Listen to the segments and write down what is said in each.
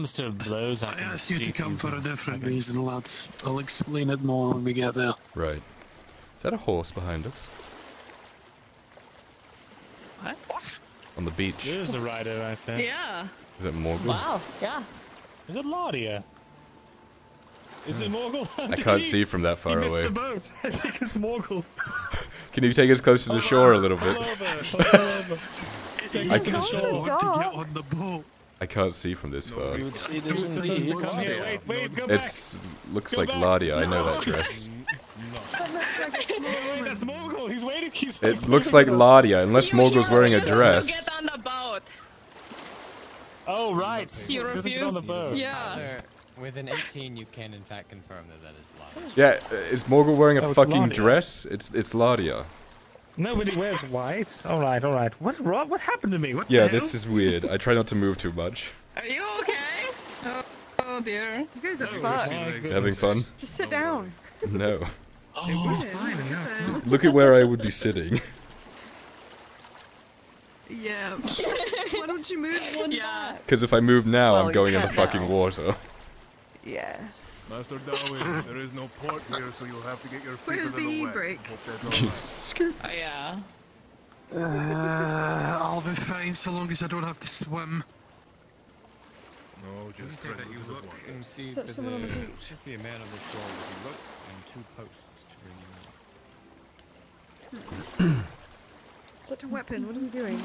But if it comes to blows, I I can asked you to come for a different have reason, lads. I'll explain it more when we get there. Right. Is that a horse behind us? What? On the beach. There's a rider right there. Yeah. Is it Morgul? Wow. Yeah. Is it Laudia? Is it hmm. Morgul? I can't see from that He far missed away. the boat. I think it's Morgul. Can you take us closer to the shore a little Pull bit? over. Pull over. I us to the can- shore. want to get on the boat. I can't see from this far. You would see Don't this in say the you Come can't. here. Wait, wait. It's looks Go like back. Ladia. I know that dress. Wait, that's Morgul. He's waiting. He's It looks like Ladia, unless You- Morgul's wearing a refuse to dress. Get on the boat. Oh, right. You Doesn't get refuse? on the boat. Yeah. Either within 18, you can in fact confirm that that is Lava. Yeah, uh, is Morgul wearing a Oh, fucking Ladia. dress? It's it's Ladia. Nobody wears white. All right, all right. What wrong? What happened to me? What Yeah, this is weird. I try not to move too much. Are you okay? Oh, oh dear. You guys are oh, hell? fucked. My Having fun? Just sit down. No. Oh, fine, and now it's not. Look at where I would be sitting. Yeah. Why don't you move one Yeah. Because if I move now, Well, I'm going in the fucking now. water. Yeah. Master Darwin, there is no port here, so you'll have to get your feet Where's a the little wet. e-brake? Hope that's all right. Skirt. Oh, yeah. Uh, I'll be fine so long as I don't have to swim. No, just Say that you look water. and see that that someone on the beach? should be a man on the shore with a look and two posts to bring you in. Such a weapon. What are you doing?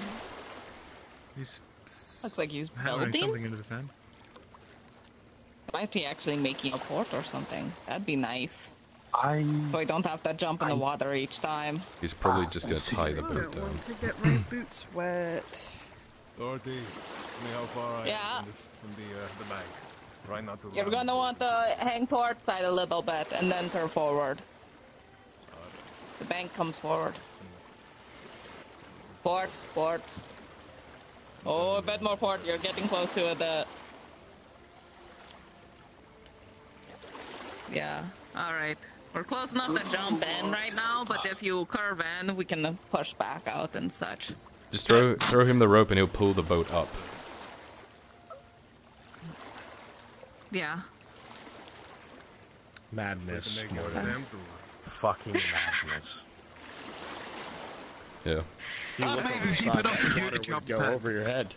He's Looks like he's hammering building. something into the sand. Might be actually making a port or something. That'd be nice. I. So I don't have to jump in the water each time. He's probably just gonna tie the I boat don't down. want to get my boots wet. Dorothy, tell me how far I Yeah? am from, this, from the, uh, the bank. Try not to You're gonna want to hang port side a little bit and then turn forward. The bank comes forward. Port, port. Oh, a bit more port. You're getting close to it. Yeah. All right. We're close enough to jump in right now, but if you curve in, we can uh, push back out and such. Just throw throw him the rope and he'll pull the boat up. Yeah. Madness. Make your attempt or- Fucking madness. Yeah. That may be deep enough for you to jump Go over your head.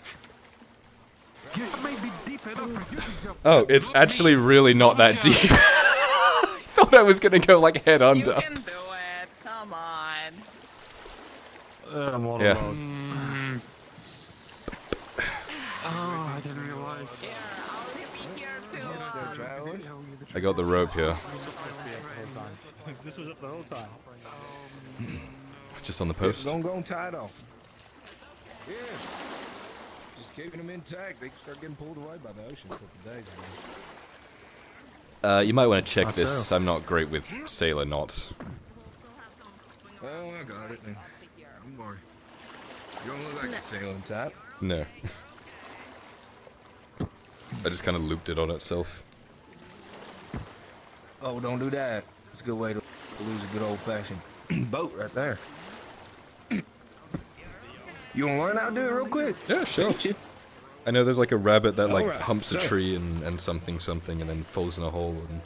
That may be deep enough for you to jump Oh, it's actually really not that deep. I thought I was gonna go like head You under. can do it. Come on. Uh, I'm all Yeah. alone. Oh, I didn't realize. Here, I'll be here too. uh, I got the rope here, This was up the whole time. just on the post. Don't go tight off. Yeah. Just keeping them intact. They start getting pulled away by the ocean in a couple days. man. Uh, you might want to check Not this. so. I'm not great with sailor knots. Oh, I got it. Then. Don't worry. You don't look like a sailing type. No. I just kind of looped it on itself. Oh, don't do that. It's a good way to lose a good old fashioned boat right there. You want to learn how to do it real quick? Yeah, sure. Teach you. I know there's like a rabbit that like Alright, humps a tree and, and something something and then falls in a hole and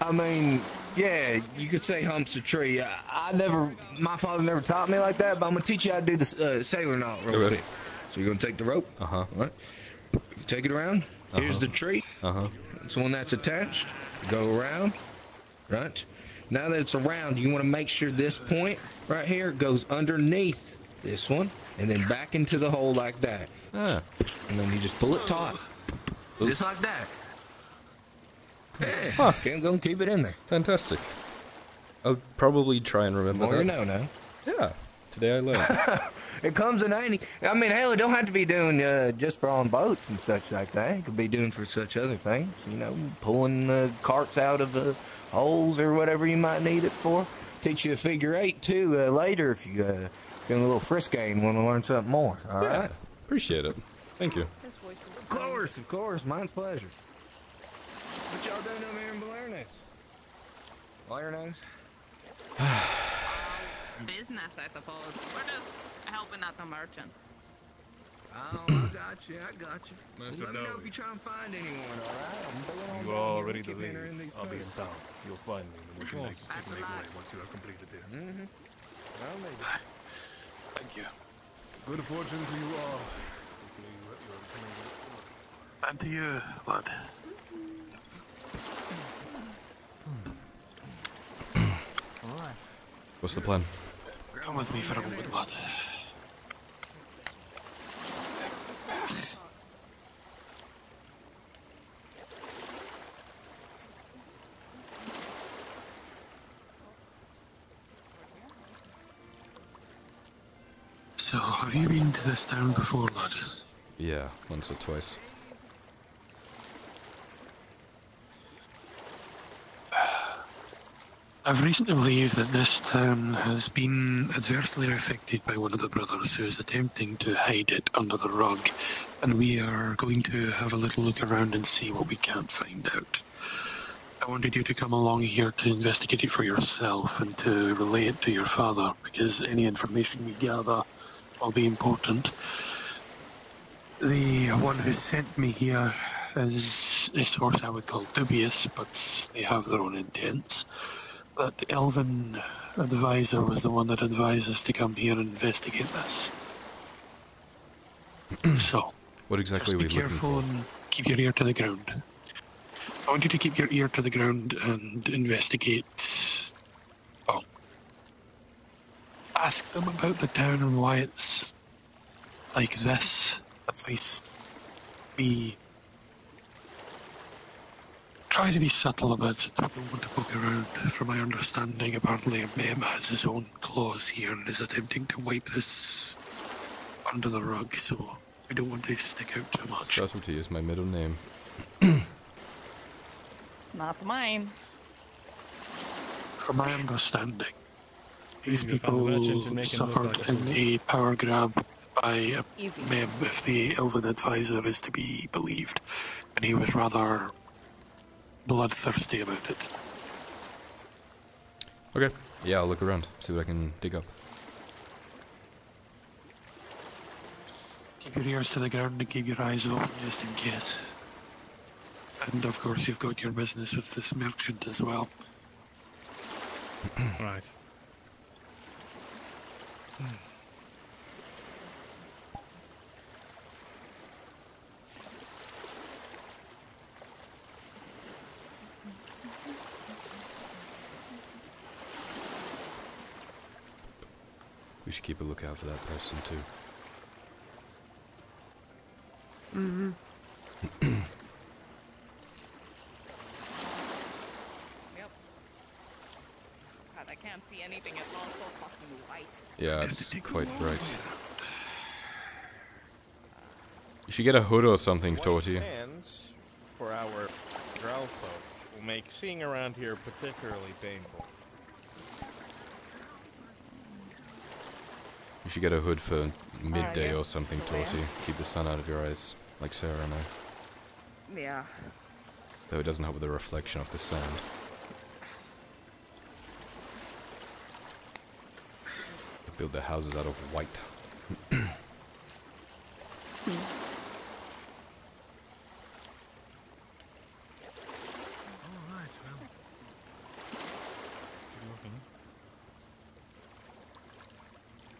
I mean, yeah, you could say humps a tree. I, I never, my father never taught me like that, but I'm gonna teach you how to do the uh, sailor knot real Okay. quick. So you're gonna take the rope, uh huh right? Take it around. Here's the tree. uh huh. It's one that's attached. Go around, right? Now that it's around, you want to make sure this point right here goes underneath this one, and then back into the hole like that. Ah, And then you just pull it taut, just like that. Yeah, Huh. can't go and keep it in there. fantastic. I'll probably try and remember More that. you know now. Yeah. Today I learned. It comes in handy. I mean, hell, it don't have to be doing uh, just for on boats and such like that. It could be doing for such other things. You know, pulling uh, carts out of the holes or whatever you might need it for. Teach you a figure eight too uh, later if you uh, feeling a little frisky and want to learn something more. All right. yeah. Appreciate it. Thank you. Of course, of course. Mine's pleasure. What y'all doing over here in Balernes? Balernes? Business, I suppose. We're just helping out the merchant. Oh, I got you. I got you. Master Let me know if Dowie. you try and find anyone, all right? I'm being on You board are here. ready to leave. I'll be in town. You'll find me, and we can make, we That's can make way once you are completed here. Mm-hmm. Well, maybe. Thank you. Good fortune to you all. Hopefully you you are coming to- And to you, lad. What's the plan? Come with me for a moment, lad. So, have you been to this town before, lad? Yeah, once or twice. I've recently believed that this town has been adversely affected by one of the brothers who is attempting to hide it under the rug, and we are going to have a little look around and see what we can't find out. I wanted you to come along here to investigate it for yourself and to relay it to your father, because any information we gather will be important. The one who sent me here is a source I would call dubious, but they have their own intents. But the Elven advisor was the one that advised us to come here and investigate this. so, What exactly just are be we looking careful for? and keep your ear to the ground. I want you to keep your ear to the ground and investigate. Well, ask them about the town and why it's like this. At least be. Try to be subtle about it. I don't want to poke around. From my understanding, apparently Mem has his own claws here and is attempting to wipe this under the rug, so I don't want to stick out too much. Subtlety is my middle name. It's not mine. From my understanding, these You found the merchant people and make him look suffered like in fool. a power grab by a Easy. mem, if the Elven advisor is to be believed, and he was rather bloodthirsty about it. Okay. Yeah, I'll look around, see what I can dig up. Keep your ears to the ground and keep your eyes open just in case. And of course, you've got your business with this merchant as well. Right. We should keep a lookout for that person too. Yep. Mm-hmm. God, I can't see anything. It's all so fucking white. Yeah, Tend it's quite long bright. You should get a hood or something, White Torty. sands for our drow folk will make seeing around here particularly painful. You should get a hood for midday yeah. or something. Torty. Keep the sun out of your eyes, like Sarah and I. Yeah. Though it doesn't help with the reflection of the sand. Build their houses out of white.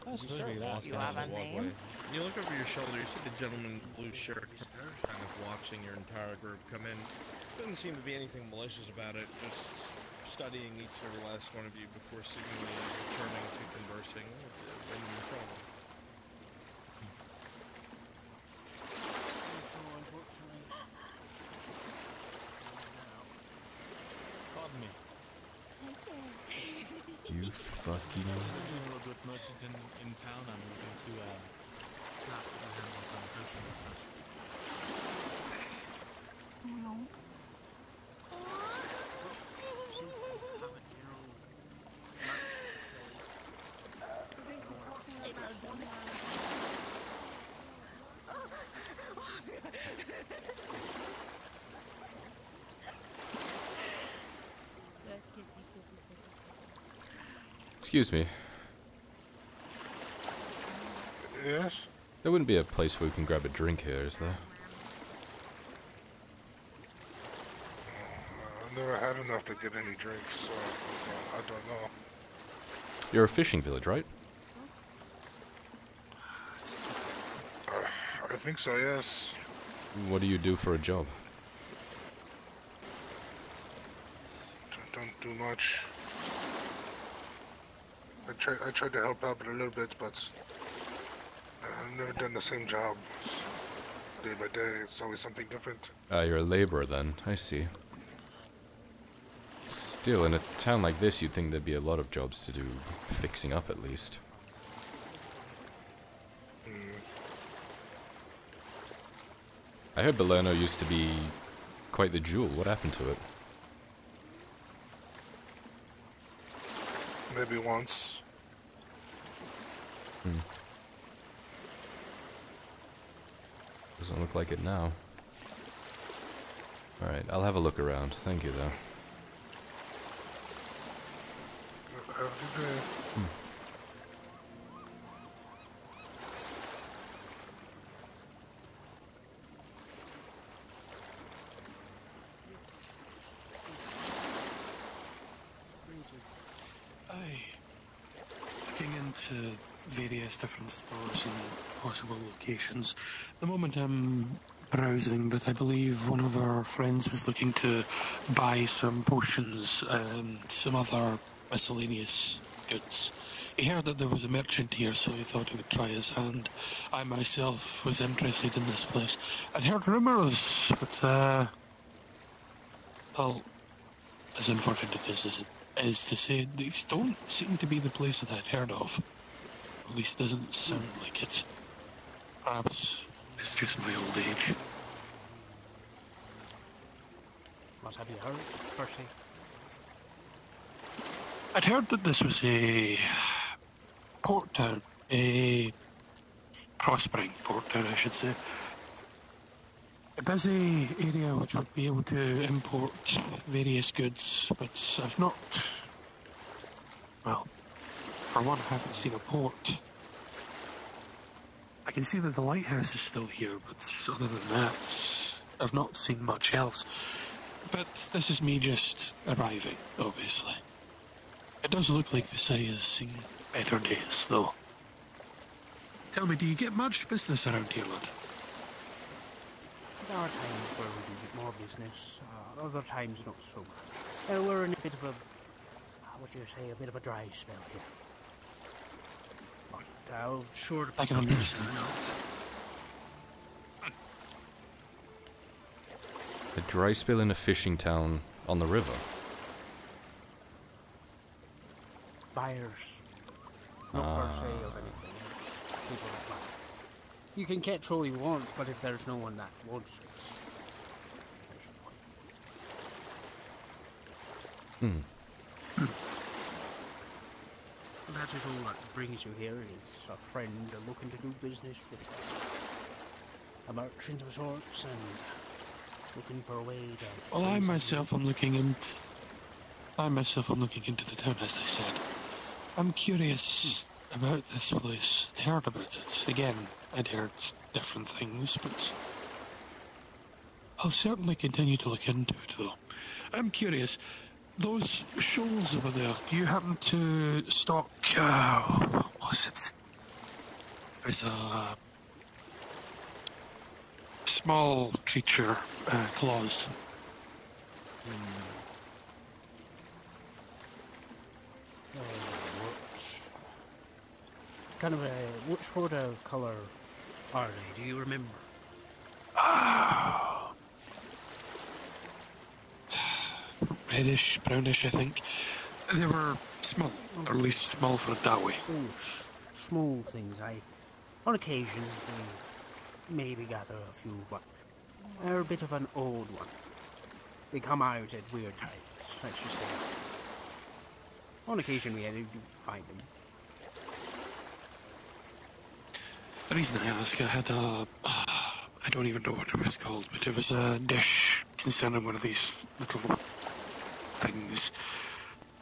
Alright, well. You have a name? You look over your shoulder, you see the gentleman in the blue shirt kind of watching your entire group come in. Doesn't seem to be anything malicious about it, just studying each and every last one of you before seemingly returning to conversing with the when you call. Pardon me. You fucking. Dealing a little bit merchant in, in town. I'm looking to uh, clap their hands on some potion or such. Excuse me. Yes? There wouldn't be a place where we can grab a drink here, is there? I've never had enough to get any drinks, so uh, I don't know. You're a fishing village, right? I think so, yes. What do you do for a job? Don't do much. I try, I tried to help out a little bit, but I've never done the same job. Day by day, it's always something different. Ah, you're a laborer then. I see. Still, in a town like this, you'd think there'd be a lot of jobs to do fixing up at least. I heard Belerno used to be quite the jewel. What happened to it? Maybe once. Hmm. Doesn't look like it now. Alright, I'll have a look around. Thank you, though. Day. Aye. Looking into various different stores and possible locations. At the moment I'm browsing, but I believe one of our friends was looking to buy some potions and some other miscellaneous goods. He heard that there was a merchant here, so he thought he would try his hand. I myself was interested in this place. I'd heard rumours, but, uh... Well, as unfortunate as this is to say, these don't seem to be the place that I'd heard of. At least doesn't sound like it. Perhaps it's just my old age. What have you heard, Percy? I'd heard that this was a port town, a prospering port town, I should say. A busy area which would be able to import various goods, but I've not. Well, for one, I haven't seen a port. I can see that the lighthouse is still here, but other than that, I've not seen much else. But this is me just arriving, obviously. It does look like the Sai has seen better days, though. Tell me, do you get much business around here, lad? There are times where we do get more business, uh, other times not so much. Uh, we're in a bit of a, how would you say, a bit of a dry spell here. I'll sure to pick up understand that. A dry spell in a fishing town on the river. Buyers, not per se of anything. People that buy. You can catch all you want, but if there's no one that wants it, there's no point. Hmm. That is all that brings you here is a friend looking to do business with a merchant of sorts and looking for a way to. Well, I myself am looking in. I myself am looking into the town, as I said. I'm curious hmm. about this place. I'd heard about it. Again, I'd heard different things, but I'll certainly continue to look into it, though. I'm curious. Those shoals over there, do you happen to stock, uh, what was it? There's a small creature, uh, claws. Uh, what kind of a what sort of color are they? Do you remember? Reddish, brownish, I think. They were small, or at least small for a Dawi. Oh, small things. I, on occasion, we maybe gather a few, but they're a bit of an old one. They come out at weird times, let's just say. On occasion, we do find them. The reason I ask, I had a. I don't even know what it was called, but it was a dish concerning one of these little things.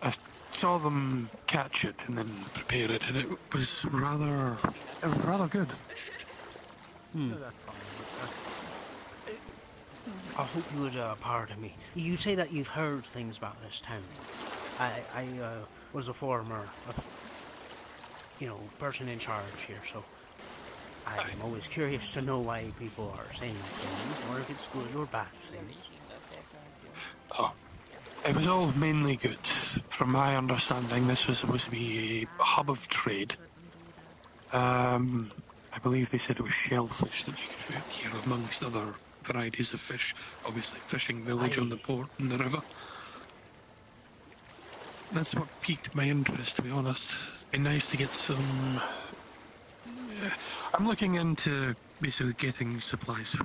I saw them catch it and then prepare it, and it was rather. It was rather good. Hmm. No, that's fine. That's, I hope you would uh, pardon me. You say that you've heard things about this town. I, I uh, was a former, uh, you know, person in charge here, so I'm always curious to know why people are saying things, or if it's good or bad things. Oh, it was all mainly good. From my understanding, this was supposed to be a hub of trade. Um, I believe they said it was shellfish that you could get here, amongst other varieties of fish. Obviously, fishing village on the port and the river. That's what piqued my interest, to be honest. Be nice to get some. Yeah, I'm looking into basically getting supplies